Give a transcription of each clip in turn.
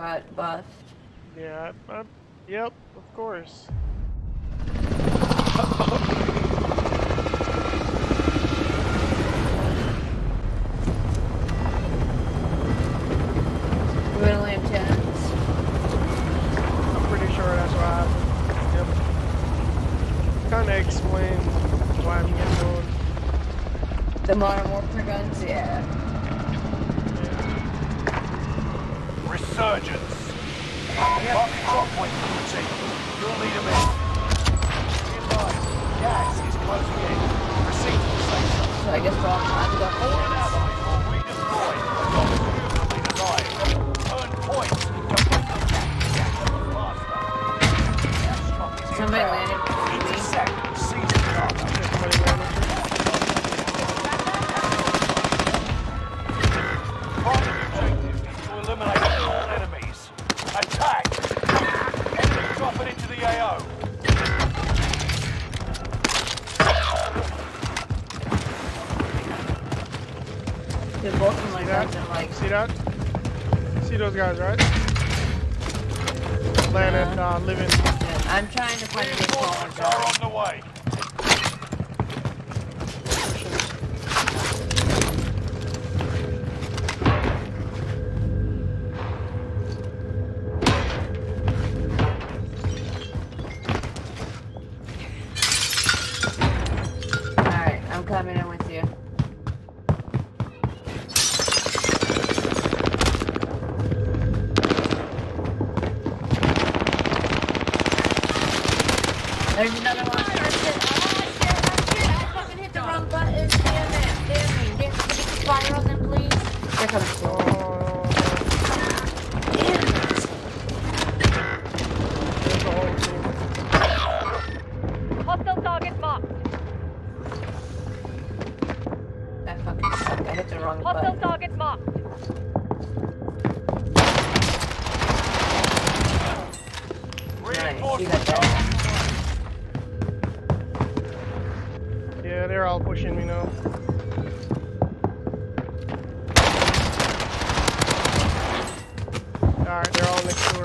got buffed. Yeah. I'm, yep. Of course. like a strong one. that? See that? See those guys, right? Landed, uh-huh. uh, living. I'm trying to find the are on the way.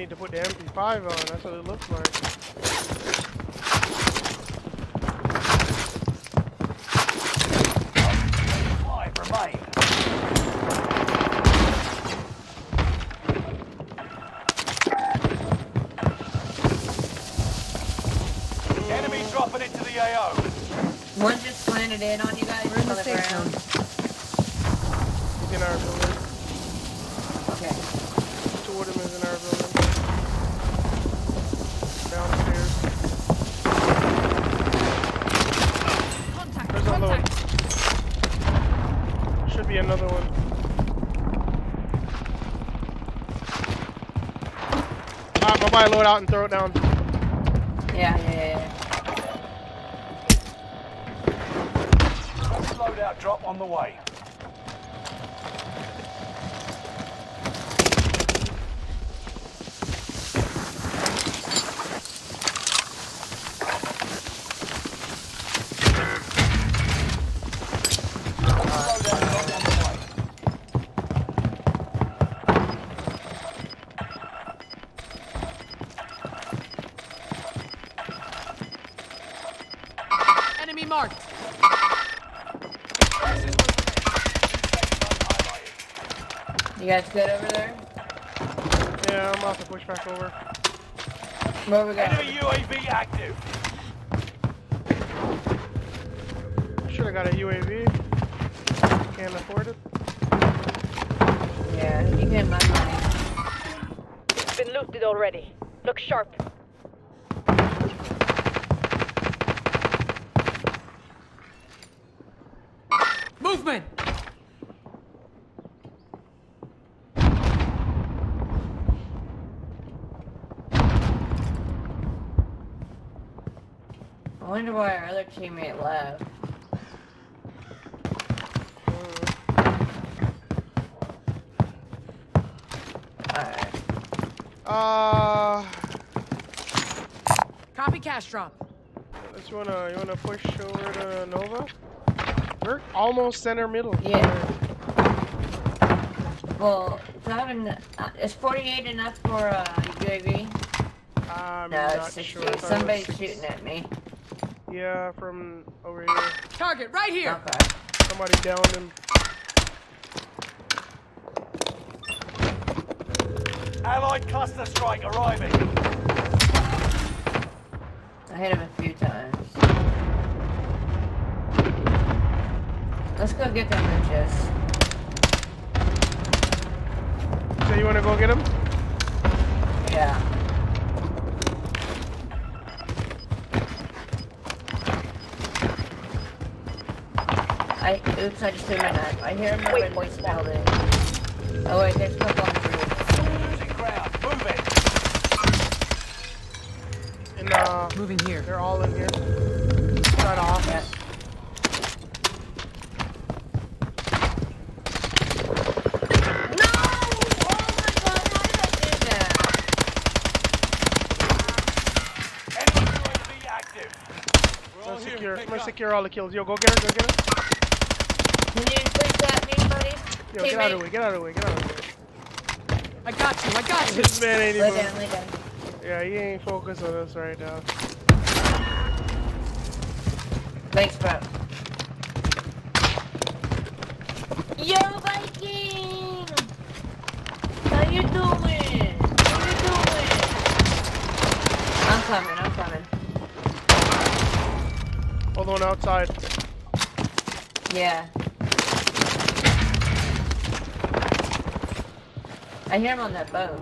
need to put the MP5 on, that's what it looks like. One just planted in on you guys. We're in the safe zone. He's in our building. Okay. Two of them is in our building. probably load out and throw it down. Yeah, yeah, yeah. yeah. Loadout drop on the way. marked. You guys good over there? Yeah, I'm about to push back over. Where we got? Enemy UAV active. Should have got a UAV. Can't afford it. Yeah, you get my money. It's been looted already. Look sharp. Movement! I wonder why our other teammate left. Alright. Uh, Copy cash drop. let's you wanna you wanna push over to Nova? We're almost center middle. Yeah. Well, it's not en- uh, is 48 enough for uh, UAV? I'm No, not it's 60. sure. I thought it was Somebody's six- shooting at me. Yeah, from over here. Target right here. Okay. Somebody downed him. Allied cluster strike arriving. I hit him a few times. Let's go get them bitches. So you wanna go get him? Yeah. I oops, I just threw my knife. I hear him over in this building. Oh wait, there's people on the roof. Losing ground. Move it. And uh, Moving here. they're all in here. Right off. Yeah. No! Oh my god, how did I do that? Enemy UAV active. So secure. I'm gonna secure all the kills. Yo, go get her. Go get her. Can you push that me, buddy? Yo, get out of the way. Get out of the way. Get out of the way. I got you. I got you. This man ain't Lay down, lay down. Yeah, he ain't focused on us right now. Thanks, bro. Yo, Viking! How you doing? How you doing? I'm coming, I'm coming. Hold on outside. Yeah. I hear him on that boat.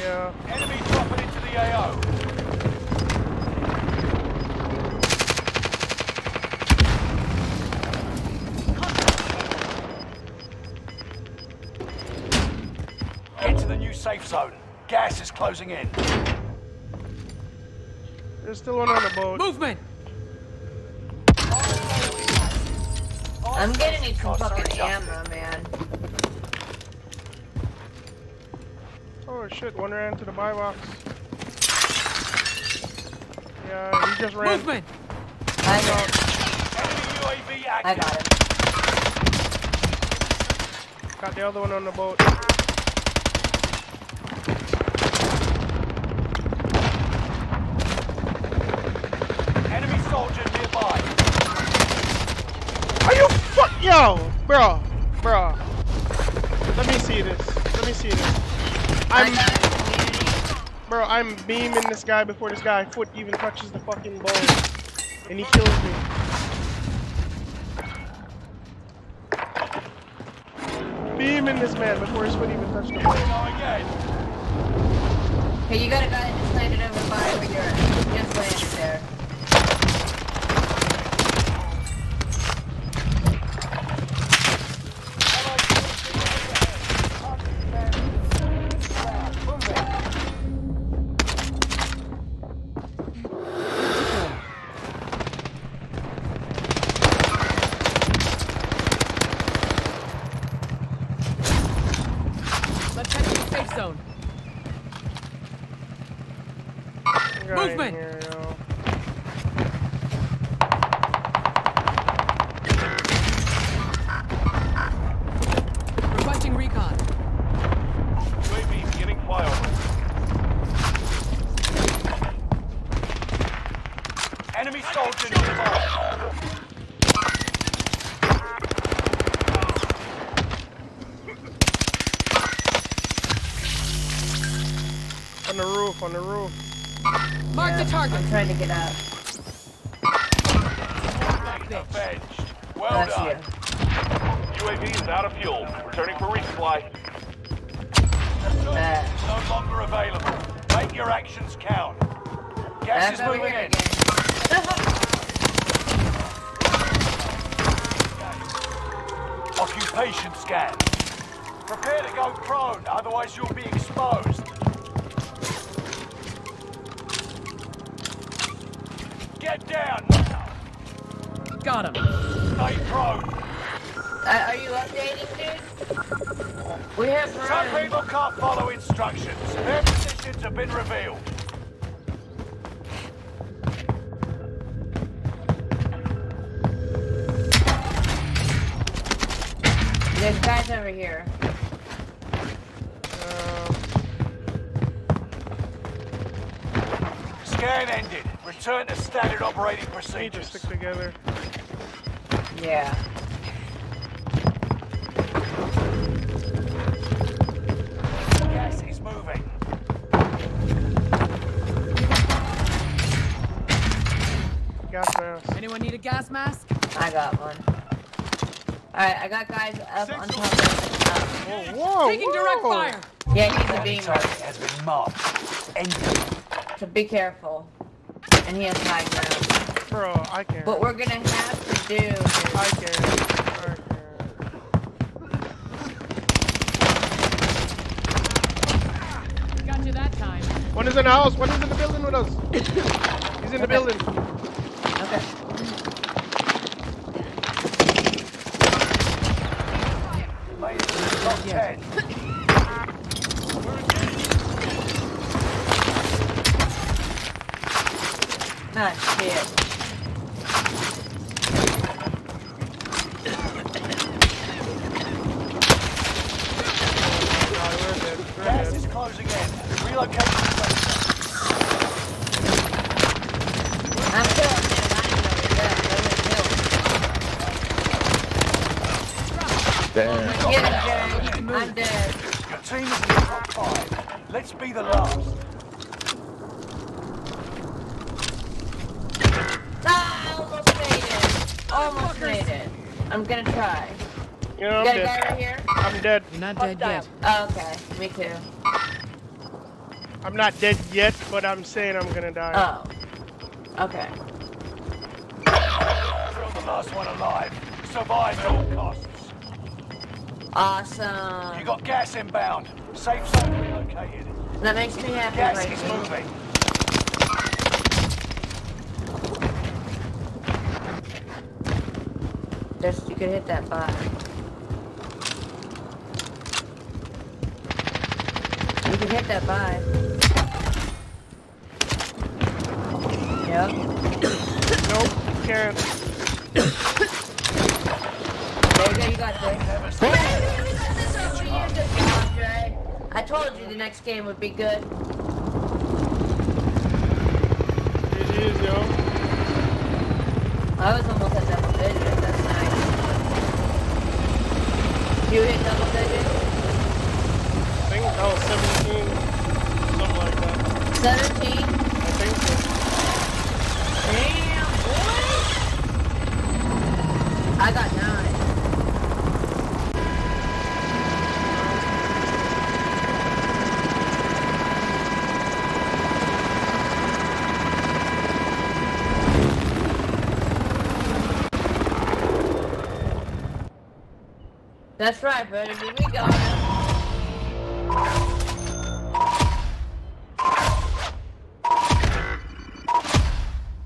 Yeah. Enemy dropping into the AO. Get to the new safe zone. Gas is closing in. There's still one on the boat. Movement! I'm getting me some Costs are fucking adjusted. ammo, man. Oh shit, one ran to the buy box. Yeah, he just ran. Movement! I got it. Enemy UAV I got it. Got the other one on the boat. Enemy soldier nearby. Are you bro, bro? Let me see this. Let me see this. I'm, got it, community. bro. I'm beaming this guy before this guy foot even touches the fucking bone, and he kills me. Beaming this man before his foot even touched the in. Hey, you got a guy that just landed over fire where you're. Just landed there. Movement! Here. Requesting recon. UAV getting flyover. Enemy soldier nearby. on the roof, on the roof. Mark the target. I'm trying to get up. Avenged. Well Bless done. you. UAV is out of fuel. Returning for resupply. Uh, No longer available. Make your actions count. Gas back is moving in. again. Occupation scan. Prepare to go prone, otherwise you'll be exposed. Get down now. Got him. Stay prone. Uh, are you updating, dude? We have Some room. people can't follow instructions. Their positions have been revealed. There's guys over here. Scan ended. Return to standard operating need to procedures. stick together. Yeah. Gas is moving. Gas mask. Anyone need a gas mask? I got one. Alright, I got guys up on top of Whoa, whoa, Taking direct fire. um, Yeah, he's a Enemy beamer. target has been marked. Ended. So be careful. And he has high ground. Bro, I can't. What we're gonna have to do is I can't. I can't. Got you that time. One is in the house. One is in the building with us. He's in the building. Okay. Made Get him, Jerry. I'm dead. Your team is in the top five. Let's be the last. Ah, almost made it. Almost made it. I'm gonna try. You know, You I'm got a guy dead. right here? I'm dead. You're not dead yet. Oh, okay. Me too. I'm not dead yet, but I'm saying I'm gonna die. Oh. Okay. You're the last one alive. Survive at all costs. Awesome. You got gas inbound. Safe zone relocated. That makes me happy Gas right is now. moving. Just you could hit that button. You can hit that buy. Yep. Nope, can't. There you go, you got this. This over you, good job, Dre. I told you the next game would be good. GG's, yo. I was almost at double digits, that's nice. You hit double digits? I think that was 17. Something like that. 17? I think so. Damn, boy! I got nine. That's right, buddy. We got it.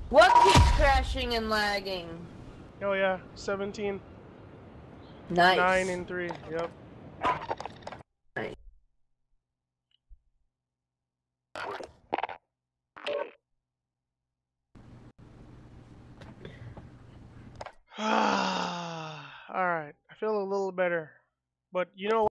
What keeps crashing and lagging? Oh yeah, 17. Nice. 9 and 3. Yep.